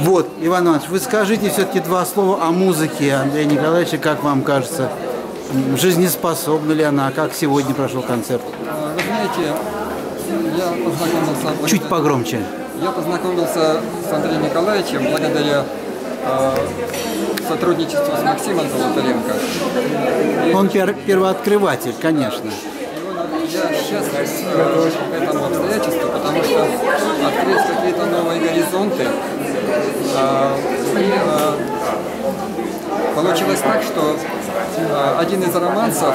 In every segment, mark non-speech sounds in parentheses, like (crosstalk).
Вот, Иван Иванович, вы скажите все-таки два слова о музыке Андрея Николаевича, как вам кажется, жизнеспособна ли она, как сегодня прошел концерт? А, Вы знаете, я познакомился... Чуть погромче. Я познакомился с Андреем Николаевичем благодаря э, сотрудничеству с Максимом Золотаренко. Он пер- первооткрыватель, конечно. И он- я счастлив э, этому обстоятельству, потому что открыть какие-то новые горизонты. А, а, получилось так, что а, один из романсов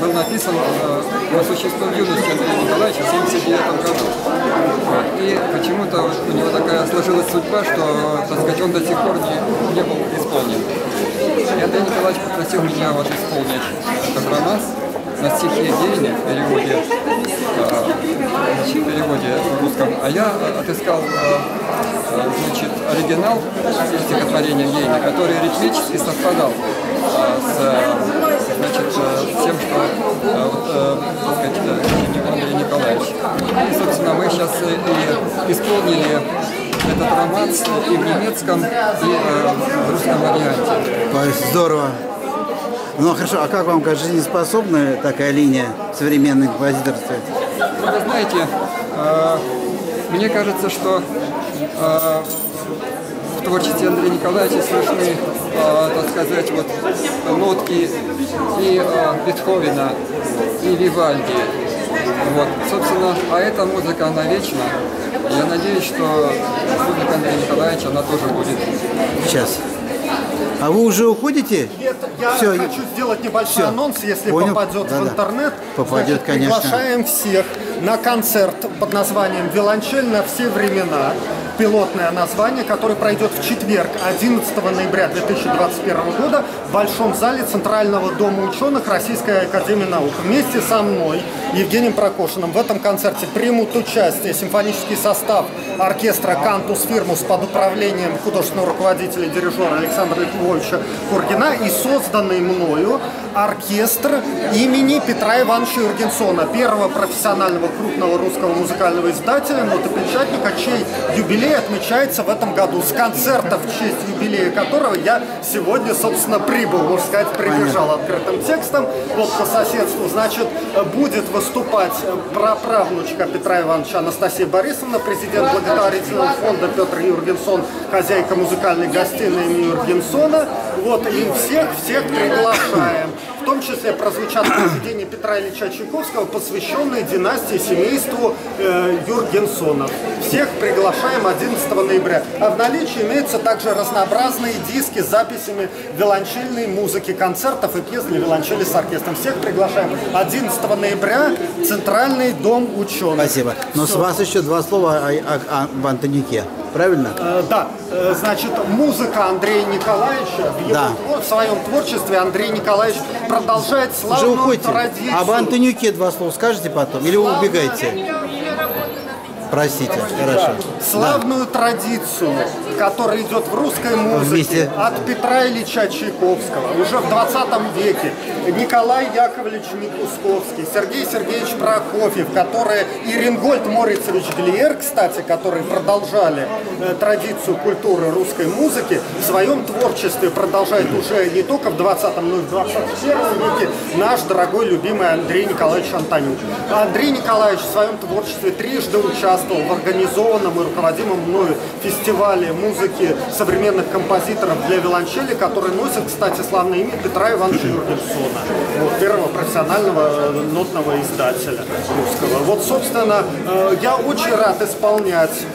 был написан по существу в юности Андрея Николаевича в 1979 году. И почему-то у него такая сложилась судьба, что, так сказать, он до сих пор не, не был исполнен. И Андрей Николаевич попросил меня вот исполнить этот романс на стихи Гейне в переводе, э, в переводе русском. А я отыскал э, э, значит, оригинал стихотворения Гейна, который ритмически совпадал с, значит, тем, что вот, так Николаевич. И, собственно, мы сейчас и исполнили этот романс и в немецком, и в русском варианте. Здорово. Ну хорошо, а как вам кажется, жизнеспособная такая линия современной композиторства? Ну, Вы знаете, э, мне кажется, что э, в творчестве Андрея Николаевича слышны, э, так сказать, вот нотки и э, Бетховена, и Вивальди. Вот, собственно, а эта музыка, она вечна. Я надеюсь, что музыка Андрея Николаевича, она тоже будет. Сейчас. А вы уже уходите? Нет, я Всё, хочу сделать небольшой всё. анонс, если Понял? попадет в Да-да. интернет. Попадет, Значит, конечно. Приглашаем всех на концерт под названием «Виолончель на все времена». Пилотное название, который пройдет в четверг, 11 ноября 2021 года в Большом зале Центрального дома ученых Российской Академии Наук. Вместе со мной, Евгением Прокошиным, в этом концерте примут участие симфонический состав оркестра «Кантус Фирмус» под управлением художественного руководителя и дирижера Александра Львовича Хургина и созданный мною оркестр имени Петра Ивановича Юргенсона, первого профессионального крупного русского музыкального издателя, нотопечатника, чей юбилей отмечается в этом году. С концерта, в честь юбилея которого я сегодня, собственно, прибыл, можно сказать, прибежал открытым текстом. Вот по соседству, значит, будет выступать праправнучка Петра Ивановича Анастасия Борисовна, президент благотворительного фонда Петр Юргенсон, хозяйка музыкальной гостиной имени Юргенсона. Вот, и всех-всех приглашаем. В том числе прозвучат произведения Петра Ильича Чайковского, посвященные династии семейству э, Юргенсонов. Всех приглашаем 11 ноября. А в наличии имеются также разнообразные диски с записями виолончельной музыки, концертов и пьес для виолончели с оркестром. Всех приглашаем 11 ноября Центральный дом ученых. Спасибо. Но с Всё. вас еще два слова о, о- об Антонюке. Правильно? Э, Да, Э, значит, музыка Андрея Николаевича, в, его Да. твор- в своем творчестве Андрей Николаевич продолжает Уже славную уходите. традицию. Об Антонюке два слова скажете потом? Или вы убегаете? Простите, хорошо. Славную традицию, которая идет в русской музыке Вместе. от Петра Ильича Чайковского уже в 20 веке. Николай Яковлевич Микусковский, Сергей Сергеевич Прокофьев, которые и Рингольд Морицевич Глиер, кстати, которые продолжали э, традицию культуры русской музыки, в своем творчестве продолжает уже не только в 20 но и в 21 веке наш дорогой любимый Андрей Николаевич Антонюк. Андрей Николаевич в своем творчестве трижды участвовал в организованном и руководимом мною фестивале музыки современных композиторов для виолончели, который носит, кстати, славное имя Петра Ивановича Юргенсона, вот, первого профессионального э, нотного издателя русского. Вот, собственно, э, я очень рад исполнять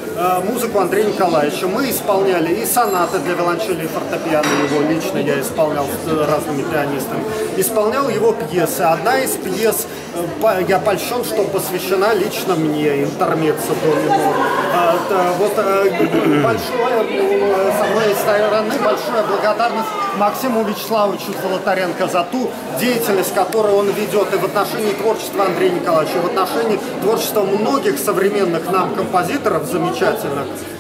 музыку Андрея Николаевича. Мы исполняли и сонаты для виолончели и фортепиано его лично я исполнял с э, разными пианистами. Исполнял его пьесы. Одна из пьес, э, я польщен, что посвящена лично мне, интермеццо до минор. Да, Вот э, (clears throat) большое, э, с моей стороны, большая благодарность Максиму Вячеславовичу Золотаренко за ту деятельность, которую он ведет и в отношении творчества Андрея Николаевича, и в отношении творчества многих современных нам композиторов замечательных.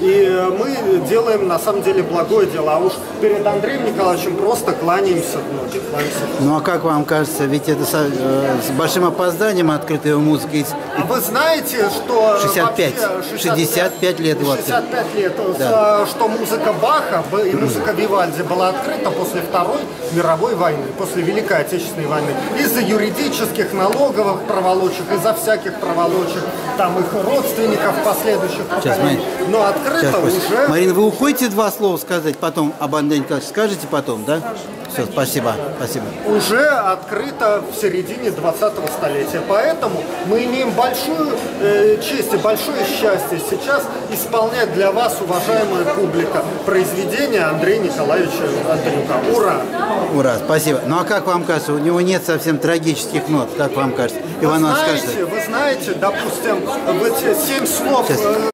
И э, мы делаем на самом деле благое дело. А уж перед Андреем Николаевичем просто кланяемся в ноги. кланяемся. Ну а как вам кажется, ведь это со- э, с большим опозданием опозданием открыта его музыка. И- А вы знаете, что 65. вообще 65 лет его открыли. 65 лет, Да. э, что музыка Баха и музыка Вивальди была открыта после Второй мировой войны, после Великой Отечественной войны. Из-за юридических, налоговых проволочек, из-за всяких проволочек, там их родственников последующих поколений. Марин. Но открыто уже... Марина, вы уходите два слова сказать потом об Андрее Николаевиче? Скажете потом, да? Все, спасибо, спасибо. уже открыто в середине 20-го столетия. Поэтому мы имеем большую э, честь и большое счастье сейчас исполнять для вас, уважаемая публика, произведение Андрея Николаевича Антонюка. Ура! Ура, спасибо. Ну а как вам кажется, у него нет совсем трагических нот, как вам кажется? Вы Иван Иванович, знаете, вы знаете, допустим, в эти семь слов Сейчас. э,